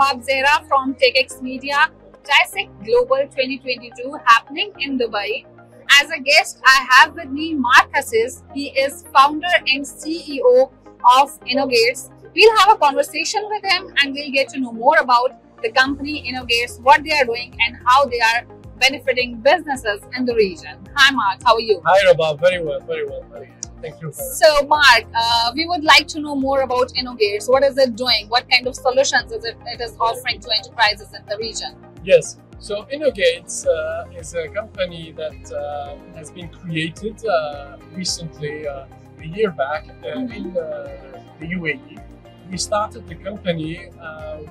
Rabab Zehra from TechX Media, GISEC Global 2022 happening in Dubai. As a guest, I have with me Marc Kassis. He is founder and CEO of InoGates. We'll have a conversation with him and we'll get to know more about the company InoGates, what they are doing and how they are benefiting businesses in the region. Hi Marc, how are you? Hi Rabab, very well, very well. Very well. Thank you. So Marc, uh, we would like to know more about InoGates. What is it doing? What kind of solutions is it, it is offering to enterprises in the region? Yes. So InoGates uh, is a company that uh, has been created uh, recently, uh, a year back mm-hmm. in uh, the UAE. We started the company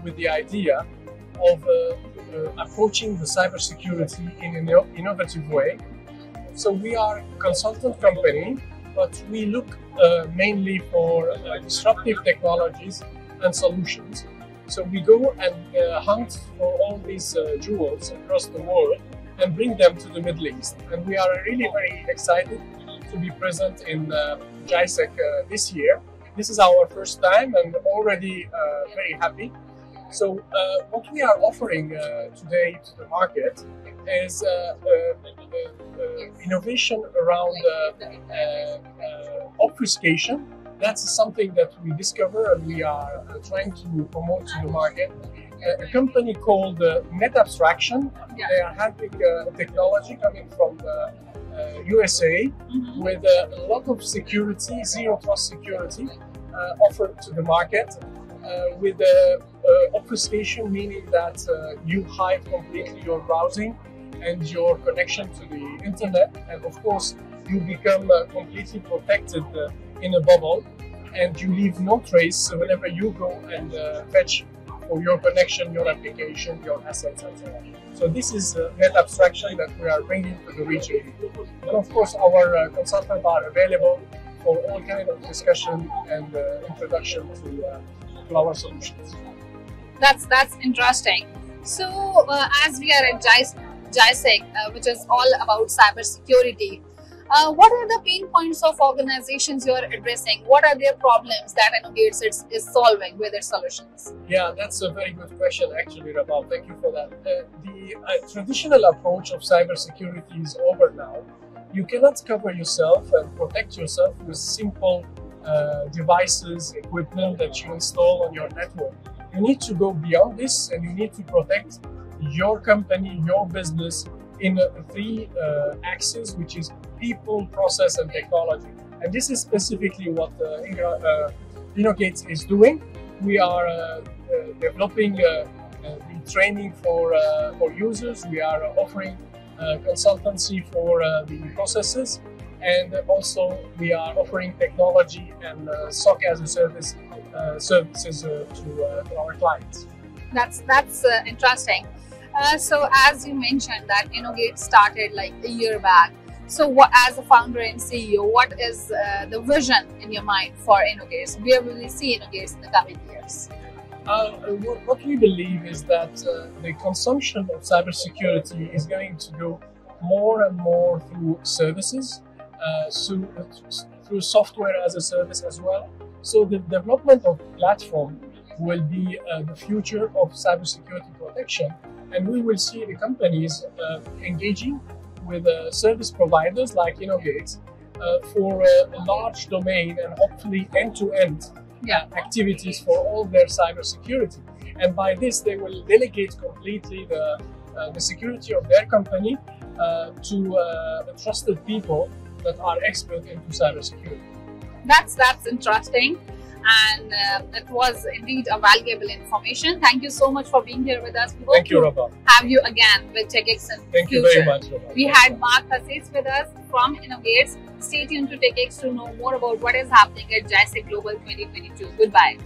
with the idea of approaching the cybersecurity in an innovative way. So we are a consultant company but we look uh, mainly for uh, disruptive technologies and solutions. So we go and uh, hunt for all these uh, jewels across the world and bring them to the Middle East. And we are really very excited to be present in uh, GISEC uh, this year. This is our first time and already very happy. So what we are offering today to the market is innovation around obfuscation. That's something that we discover and we are uh, trying to promote to the market. Uh, a company called uh, Net Abstraction. Yeah. They are having uh, technology coming from the USA mm-hmm. with a lot of security, zero trust security offered to the market. with obfuscation, meaning that you hide completely your browsing and your connection to the internet, and of course, you become uh, completely protected uh, in a bubble and you leave no trace whenever you go and uh, fetch for your connection, your application, your assets, and so this is uh, net abstraction that we are bringing to the region. And of course, our uh, consultants are available for all kind of discussion and uh, introduction to, to, our solutions. That's that's interesting. So as we are at GISEC, which is all about cybersecurity, uh, what are the pain points of organizations you are addressing? What are their problems that InoGates is, is solving with its solutions? Yeah, that's a very good question, actually, Rabab. Thank you for that. Uh, the uh, traditional approach of cybersecurity is over now. You cannot cover yourself and protect yourself with simple uh, devices, equipment that you install on your network. You need to go beyond this and you need to protect your company, your business in three uh, axes, which is people, process, and technology. And this is specifically what uh, uh InoGates is doing. We are uh, uh, developing uh, uh, the training for, uh, for users. We are offering consultancy for the processes. And also we are offering technology and SOC as a service services to our clients. That's, that's interesting. Uh, so as you mentioned that InoGate started like a year back. So what, as a founder and CEO, what is uh, the vision in your mind for InoGates? Where will we see InoGates in the coming years? Uh, what, what, we believe is that uh, the consumption of cybersecurity is going to go more and more through services, uh, through software as a service as well. So the development of platform will be uh, the future of cybersecurity protection and we will see the companies uh, engaging with uh, service providers like InoGates uh, for a large domain and hopefully end-to-end yeah. activities for all their cybersecurity. And by this, they will delegate completely the, uh, the security of their company uh, to uh, the trusted people that are expert into cybersecurity. That's that's interesting and uh, it was indeed a valuable information. Thank you so much for being here with us. We Thank you, Rabab. Have you again with TechX in Thank future. you very much. We had Marc Kassis with us from InoGates. Stay tuned to TechX to know more about what is happening at GISEC Global 2022. Goodbye.